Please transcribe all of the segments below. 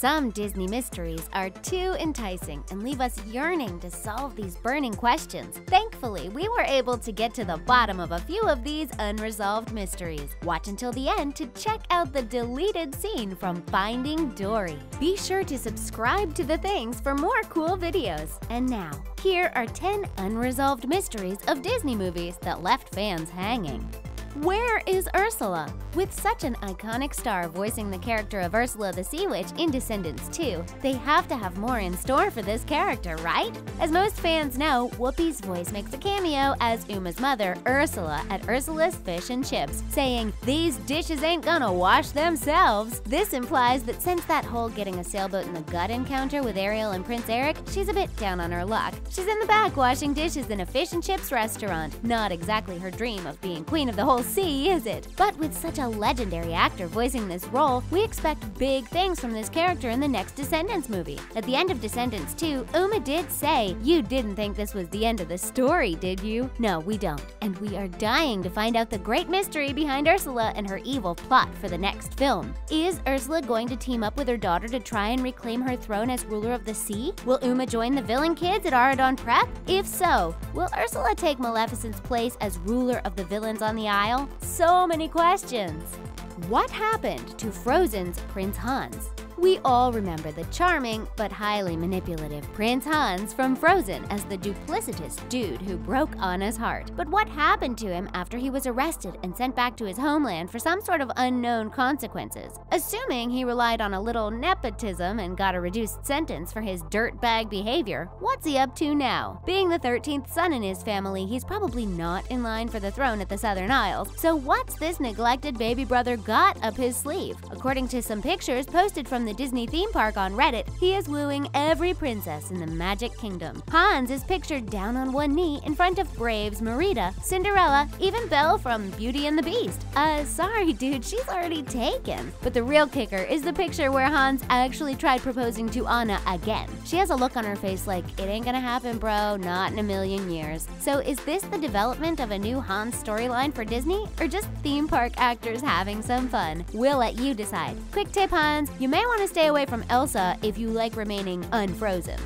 Some Disney mysteries are too enticing and leave us yearning to solve these burning questions. Thankfully, we were able to get to the bottom of a few of these unresolved mysteries. Watch until the end to check out the deleted scene from Finding Dory. Be sure to subscribe to The Things for more cool videos. And now, here are 10 unresolved mysteries of Disney movies that left fans hanging. Where is Ursula? With such an iconic star voicing the character of Ursula the Sea Witch in Descendants 2, they have to have more in store for this character, right? As most fans know, Whoopi's voice makes a cameo as Uma's mother, Ursula, at Ursula's Fish and Chips, saying, These dishes ain't gonna wash themselves. This implies that since that whole getting a sailboat in the gut encounter with Ariel and Prince Eric, she's a bit down on her luck. She's in the back washing dishes in a fish and chips restaurant. Not exactly her dream of being queen of the whole sea, is it? But with such a legendary actor voicing this role, we expect big things from this character in the next Descendants movie. At the end of Descendants 2, Uma did say, You didn't think this was the end of the story, did you? No, we don't. And we are dying to find out the great mystery behind Ursula and her evil plot for the next film. Is Ursula going to team up with her daughter to try and reclaim her throne as ruler of the sea? Will Uma join the villain kids at Auradon Prep? If so, will Ursula take Maleficent's place as ruler of the villains on the Isle? So many questions. What happened to Frozen's Prince Hans? We all remember the charming but highly manipulative Prince Hans from Frozen as the duplicitous dude who broke Anna's heart. But what happened to him after he was arrested and sent back to his homeland for some sort of unknown consequences? Assuming he relied on a little nepotism and got a reduced sentence for his dirtbag behavior, what's he up to now? Being the 13th son in his family, he's probably not in line for the throne at the Southern Isles. So what's this neglected baby brother got up his sleeve? According to some pictures posted from the the Disney theme park on Reddit, he is wooing every princess in the Magic Kingdom. Hans is pictured down on one knee in front of Braves Merida, Cinderella, even Belle from Beauty and the Beast. Uh, sorry dude, she's already taken. But the real kicker is the picture where Hans actually tried proposing to Anna again. She has a look on her face like, it ain't gonna happen bro, not in a million years. So is this the development of a new Hans storyline for Disney, or just theme park actors having some fun? We'll let you decide. Quick tip Hans, you may want to stay away from Elsa if you like remaining unfrozen.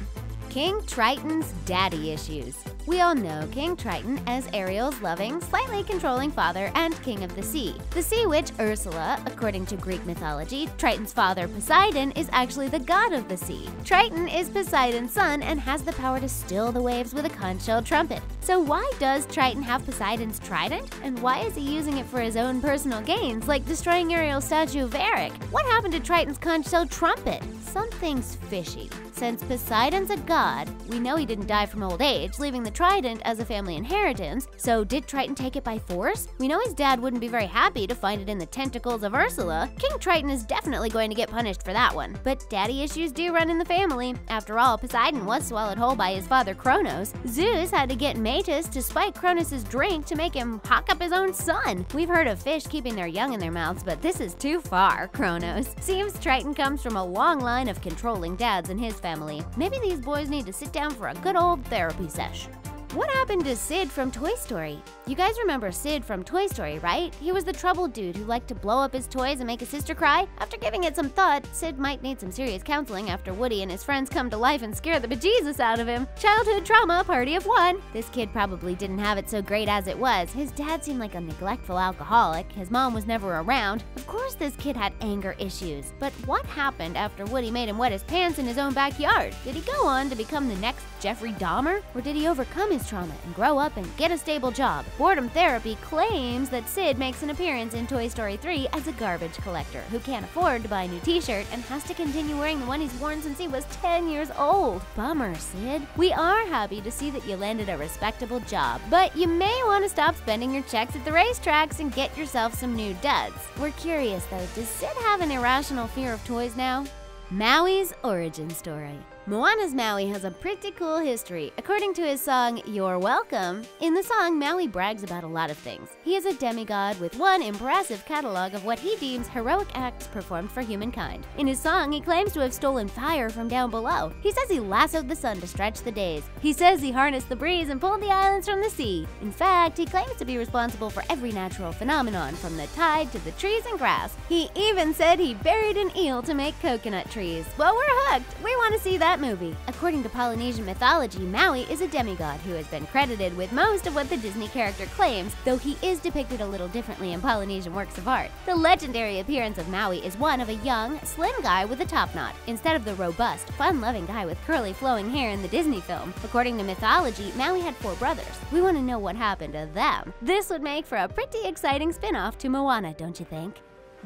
King Triton's daddy issues. We all know King Triton as Ariel's loving, slightly controlling father and king of the sea. The sea witch Ursula, according to Greek mythology, Triton's father Poseidon is actually the god of the sea. Triton is Poseidon's son and has the power to still the waves with a conch shell trumpet. So why does Triton have Poseidon's trident? And why is he using it for his own personal gains, like destroying Ariel's statue of Eric? What happened to Triton's conch shell trumpet? Something's fishy. Since Poseidon's a god, we know he didn't die from old age, leaving the trident as a family inheritance. So did Triton take it by force? We know his dad wouldn't be very happy to find it in the tentacles of Ursula. King Triton is definitely going to get punished for that one. But daddy issues do run in the family. After all, Poseidon was swallowed whole by his father Kronos. Zeus had to get Metis to spike Kronos' drink to make him hawk up his own son. We've heard of fish keeping their young in their mouths, but this is too far, Kronos. Seems Triton comes from a long line of controlling dads in his family. Maybe these boys need to sit down for a good old therapy sesh. What happened to Sid from Toy Story? You guys remember Sid from Toy Story, right? He was the troubled dude who liked to blow up his toys and make his sister cry. After giving it some thought, Sid might need some serious counseling after Woody and his friends come to life and scare the bejesus out of him. Childhood trauma, party of one. This kid probably didn't have it so great as it was. His dad seemed like a neglectful alcoholic. His mom was never around. Of course, this kid had anger issues. But what happened after Woody made him wet his pants in his own backyard? Did he go on to become the next Jeffrey Dahmer? Or did he overcome his trauma and grow up and get a stable job. Boredom Therapy claims that Sid makes an appearance in Toy Story 3 as a garbage collector who can't afford to buy a new t-shirt and has to continue wearing the one he's worn since he was 10 years old. Bummer, Sid. We are happy to see that you landed a respectable job, but you may want to stop spending your checks at the racetracks and get yourself some new duds. We're curious though, does Sid have an irrational fear of toys now? Maui's origin story. Moana's Maui has a pretty cool history. According to his song, You're Welcome, in the song, Maui brags about a lot of things. He is a demigod with one impressive catalog of what he deems heroic acts performed for humankind. In his song, he claims to have stolen fire from down below. He says he lassoed the sun to stretch the days. He says he harnessed the breeze and pulled the islands from the sea. In fact, he claims to be responsible for every natural phenomenon, from the tide to the trees and grass. He even said he buried an eel to make coconut trees. Well, we're hooked. We want to see that movie. According to Polynesian mythology, Maui is a demigod who has been credited with most of what the Disney character claims, though he is depicted a little differently in Polynesian works of art. The legendary appearance of Maui is one of a young, slim guy with a top knot, instead of the robust, fun-loving guy with curly flowing hair in the Disney film. According to mythology, Maui had four brothers. We want to know what happened to them. This would make for a pretty exciting spin-off to Moana, don't you think?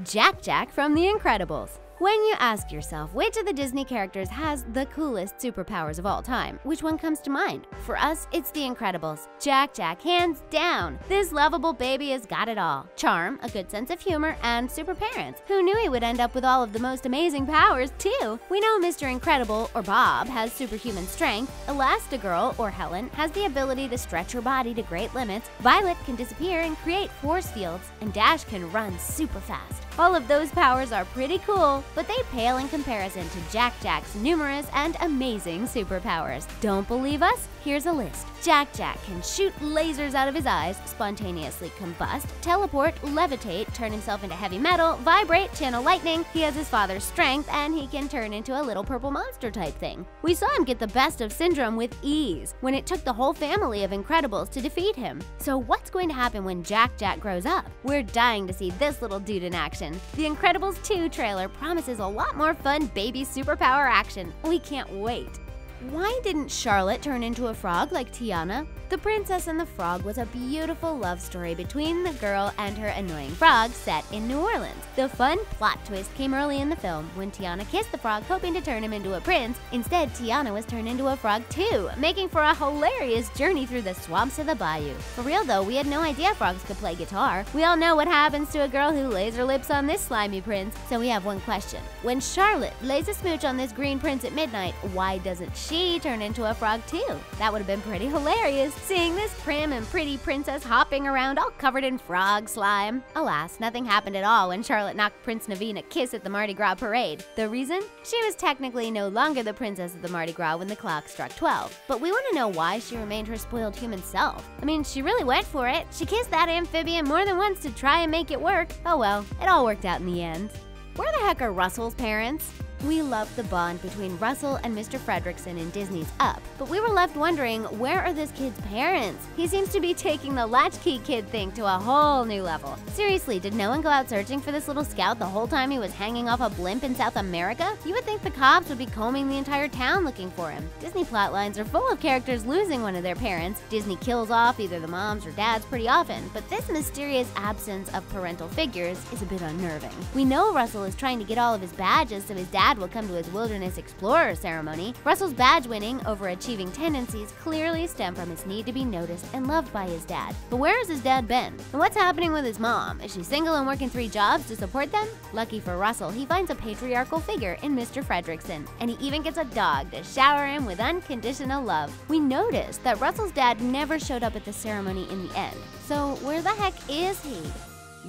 Jack Jack from The Incredibles. When you ask yourself which of the Disney characters has the coolest superpowers of all time, which one comes to mind? For us, it's The Incredibles. Jack Jack, hands down. This lovable baby has got it all. Charm, a good sense of humor, and super parents. Who knew he would end up with all of the most amazing powers, too? We know Mr. Incredible, or Bob, has superhuman strength. Elastigirl, or Helen, has the ability to stretch her body to great limits. Violet can disappear and create force fields, and Dash can run super fast. All of those powers are pretty cool, but they pale in comparison to Jack Jack's numerous and amazing superpowers. Don't believe us? Here's a list. Jack Jack can shoot lasers out of his eyes, spontaneously combust, teleport, levitate, turn himself into heavy metal, vibrate, channel lightning, he has his father's strength, and he can turn into a little purple monster type thing. We saw him get the best of Syndrome with ease, when it took the whole family of Incredibles to defeat him. So what's going to happen when Jack Jack grows up? We're dying to see this little dude in action. The Incredibles 2 trailer promises a lot more fun baby superpower action. We can't wait. Why didn't Charlotte turn into a frog like Tiana? The Princess and the Frog was a beautiful love story between the girl and her annoying frog set in New Orleans. The fun plot twist came early in the film when Tiana kissed the frog hoping to turn him into a prince. Instead, Tiana was turned into a frog too, making for a hilarious journey through the swamps of the bayou. For real though, we had no idea frogs could play guitar. We all know what happens to a girl who lays her lips on this slimy prince, so we have one question. When Charlotte lays a smooch on this green prince at midnight, why doesn't she turn into a frog too? That would have been pretty hilarious. Seeing this prim and pretty princess hopping around all covered in frog slime. Alas, nothing happened at all when Charlotte knocked Prince Naveen a kiss at the Mardi Gras parade. The reason? She was technically no longer the princess of the Mardi Gras when the clock struck 12. But we want to know why she remained her spoiled human self. I mean, she really went for it. She kissed that amphibian more than once to try and make it work. Oh well, it all worked out in the end. Where the heck are Russell's parents? We loved the bond between Russell and Mr. Fredricksen in Disney's Up, but we were left wondering where are this kid's parents? He seems to be taking the latchkey kid thing to a whole new level. Seriously, did no one go out searching for this little scout the whole time he was hanging off a blimp in South America? You would think the cops would be combing the entire town looking for him. Disney plotlines are full of characters losing one of their parents. Disney kills off either the moms or dads pretty often, but this mysterious absence of parental figures is a bit unnerving. We know Russell is trying to get all of his badges so his dad dad will come to his Wilderness Explorer ceremony, Russell's badge winning, overachieving tendencies clearly stem from his need to be noticed and loved by his dad. But where has his dad been? And what's happening with his mom? Is she single and working three jobs to support them? Lucky for Russell, he finds a patriarchal figure in Mr. Fredricksen, and he even gets a dog to shower him with unconditional love. We noticed that Russell's dad never showed up at the ceremony in the end. So where the heck is he?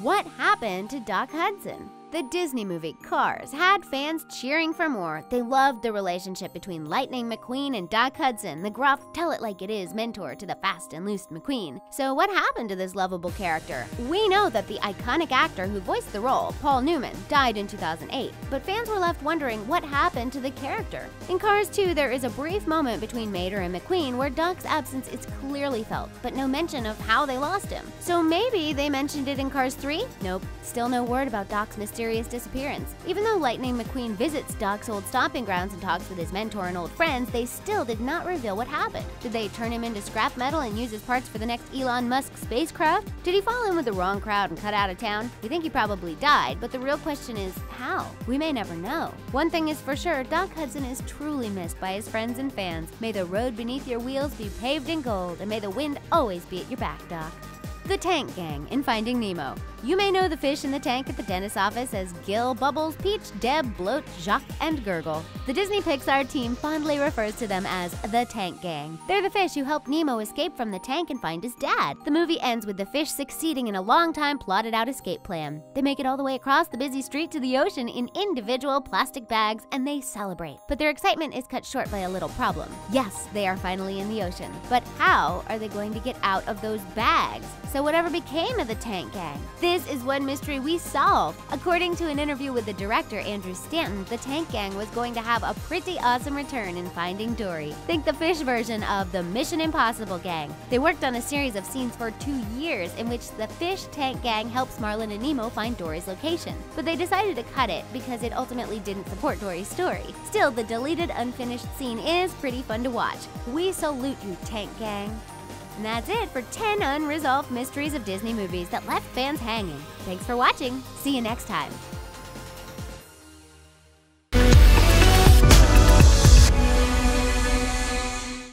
What happened to Doc Hudson? The Disney movie Cars had fans cheering for more. They loved the relationship between Lightning McQueen and Doc Hudson, the gruff, tell it like it is mentor to the fast and loose McQueen. So, what happened to this lovable character? We know that the iconic actor who voiced the role, Paul Newman, died in 2008, but fans were left wondering what happened to the character. In Cars 2, there is a brief moment between Mater and McQueen where Doc's absence is clearly felt, but no mention of how they lost him. So maybe they mentioned it in Cars 3? Nope, still no word about Doc's mysterious mysterious disappearance. Even though Lightning McQueen visits Doc's old stomping grounds and talks with his mentor and old friends, they still did not reveal what happened. Did they turn him into scrap metal and use his parts for the next Elon Musk spacecraft? Did he fall in with the wrong crowd and cut out of town? We think he probably died, but the real question is how? We may never know. One thing is for sure, Doc Hudson is truly missed by his friends and fans. May the road beneath your wheels be paved in gold, and may the wind always be at your back, Doc. The Tank Gang in Finding Nemo. You may know the fish in the tank at the dentist's office as Gil, Bubbles, Peach, Deb, Bloat, Jacques, and Gurgle. The Disney Pixar team fondly refers to them as the Tank Gang. They're the fish who helped Nemo escape from the tank and find his dad. The movie ends with the fish succeeding in a long time plotted out escape plan. They make it all the way across the busy street to the ocean in individual plastic bags and they celebrate. But their excitement is cut short by a little problem. Yes, they are finally in the ocean, but how are they going to get out of those bags? So, whatever became of the Tank Gang? This is one mystery we solved. According to an interview with the director, Andrew Stanton, the Tank Gang was going to have a pretty awesome return in Finding Dory. Think the fish version of the Mission Impossible Gang. They worked on a series of scenes for two years in which the Fish Tank Gang helps Marlin and Nemo find Dory's location. But they decided to cut it because it ultimately didn't support Dory's story. Still, the deleted, unfinished scene is pretty fun to watch. We salute you, Tank Gang. And that's it for 10 unresolved mysteries of Disney movies that left fans hanging. Thanks for watching. See you next time.